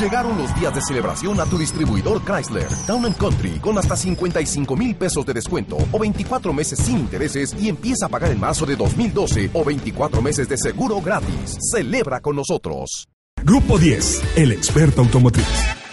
Llegaron los días de celebración a tu distribuidor Chrysler, Town Country, con hasta 55 mil pesos de descuento o 24 meses sin intereses y empieza a pagar en marzo de 2012 o 24 meses de seguro gratis. Celebra con nosotros. Grupo 10, el experto automotriz.